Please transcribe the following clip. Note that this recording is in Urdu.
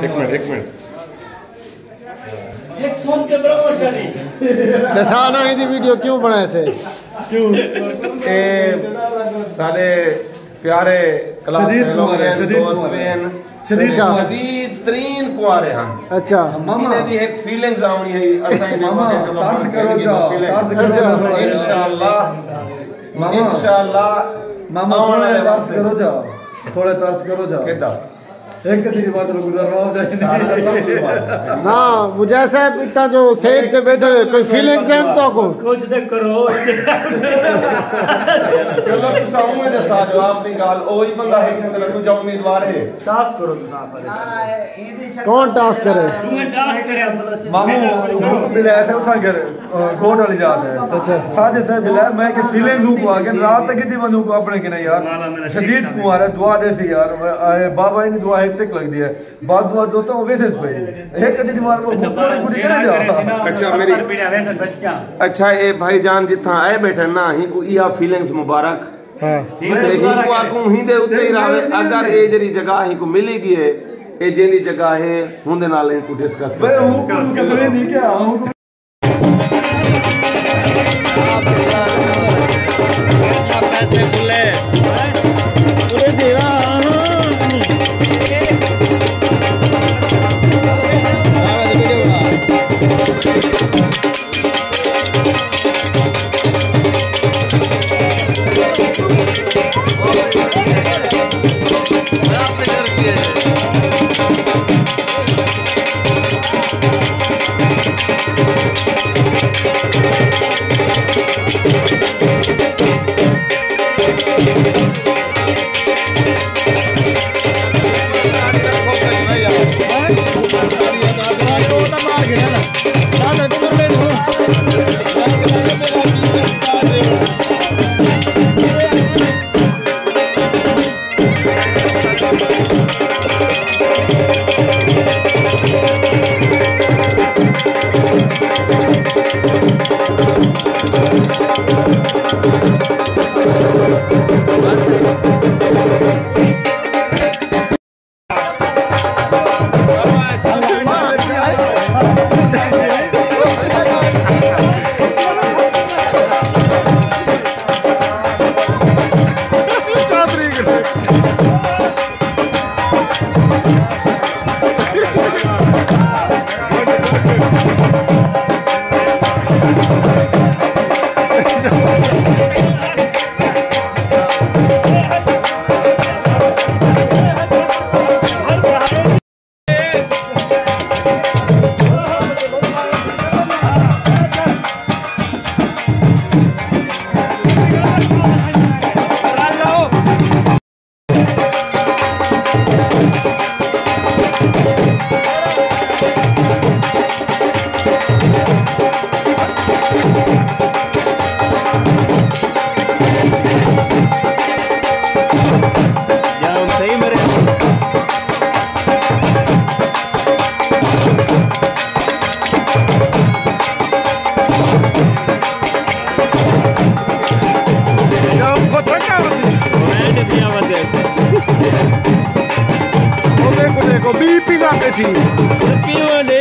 ایک منٹ ایک منٹ۔ ایک سون کے برابر شادی۔ دسانا ہی دی ویڈیو کیوں بنائے تھے؟ اے سارے پیارے شدید ہیں، شدید۔ ہیں۔ شدید اچھا۔ شدید ترین کوارے ہیں۔ اچھا۔ انہیں دی ایک فیلنگز آونی ہے اساں ہی ماما ترس کرو جا ترس کرو جا۔ انشاءاللہ ماما انشاءاللہ۔ ماما تھوڑے وقت کرو جا۔ تھوڑے ترس کرو جا کتا ایک کتی بات تو گزر رہا ہو جائے۔ نا مجھے صاحب اتنا جو سیٹ تے بیٹھے ہوئے، کوئی فیلنگز ہیں تو کو؟ کچھ دے کرو چلو کسا ہوں میں جسا جواب دی گال اوہی بندہ ہے کہ اندر کچھ امیدوار ہے۔ ٹاسک کرو تو آپ۔ کون ٹاسک کرے؟ تمہیں ٹاسک کرے۔ مامو بلے ایسے اٹھا کر گوٹ والی جات ہے؟ اچھا۔ ساجے سے بلے میں کہ فیلنگ ہوں کو آگے رات تک کتی بندوں کو اپنے کنے یار؟ شدید کنوار ہے۔ دعا دے سی یار۔ آئے بابا نے دعا ہے بعد دعا دوستوں وہ ویسے پہ ایک کتی دیوار کو پوری پوری کرے جا اچھا، میری- اچھا اے بھائی جان جتھاں آئے بیٹھے نا ہی کو ایہا فیلنگز مبارک۔ ہاں۔ تے ہی کو آکوں ہی دے اتے ہی راوے۔ اگر اے جڑی جگہ ہی کو ملی گئی ہے اے جیلی جگہ ہے ہوندے نال ہی کو ڈسکس میں ہوں کو کتنے نہیں کیا؟ ہوں کو Thank you. beeping at the team. The P1